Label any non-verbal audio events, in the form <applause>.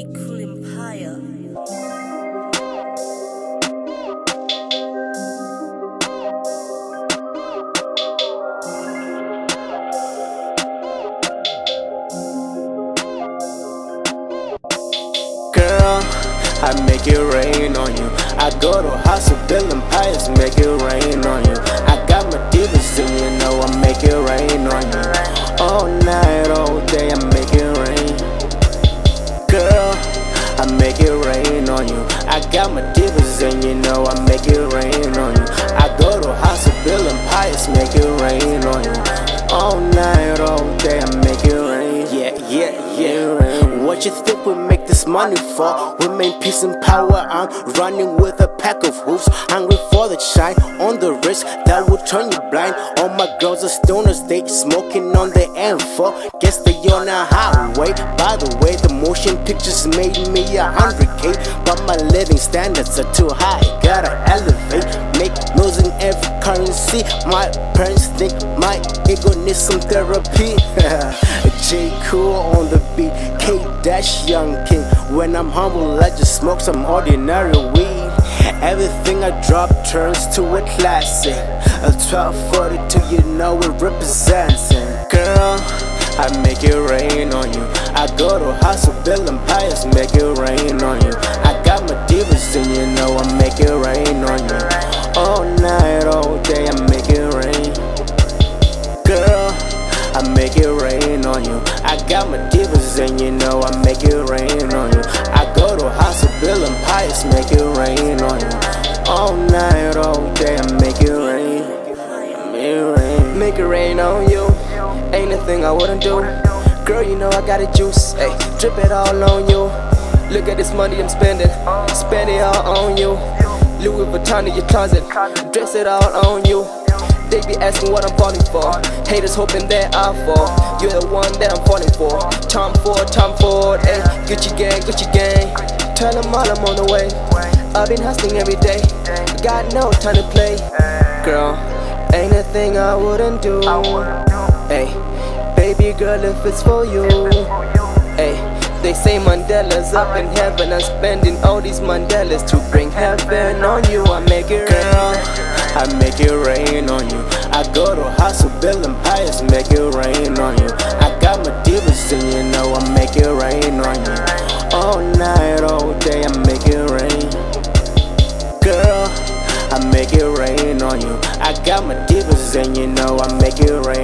Stay Empire. I make it rain on you. I go to hospital and pious, make it rain on you. I got my divas on you. I got my divas and you know I make it rain on you. I go to hustle, building pies, make it rain on you. All night, all day, I make it rain. Yeah, yeah, yeah. What you think we make this money for? We make peace and power. I'm running with a pack of wolves, hungry for the shine on the wrist that will turn you blind. All my girls are stoners, they smoking on the M4. Guess they on a highway. By the way, the motion pictures made me a hundred K, but my living standards are too high. Gotta elevate, make meals in every currency. My parents think my ego needs some therapy. <laughs> J Cool on the beat, K Dash Young King. When I'm humble, I just smoke some ordinary weed. Everything I drop turns to a classic. A 1242, you know it represents. Girl, I make it rain on you. I go to hustle, build empires, make it rain on you. I got my divas, and you know I make it rain on you. All night, all day, I make it rain. Girl, I make it rain on you. I got my divas, and you know I make it rain on you. I go to hustle, build empires, make it rain on you. All night, all day, I make it rain. Make it rain. Make it rain on you. Thing I wouldn't do. Girl, you know I got a juice. Hey, drip it all on you. Look at this money I'm spending. Spend it all on you. Louis Vuitton in your closet. Dress it all on you. They be asking what I'm falling for. Haters hoping that I fall. You're the one that I'm falling for. Tom Ford, Tom Ford, ayy. Gucci gang, Gucci gang. Tell them all I'm on the way. I've been hustling every day. Got no time to play. Girl, ain't a thing I wouldn't do. Hey, baby girl, if it's for you. Hey, they say Mandela's up in heaven. I'm spending all these Mandelas to bring heaven on you. I make it rain. Girl, I make it rain on you. I go to hustle, build empires, make it rain on you. I got my divas, and you know I make it rain on you. All night, all day, I make it rain. Girl, I make it rain on you. I got my divas, and you know I make it rain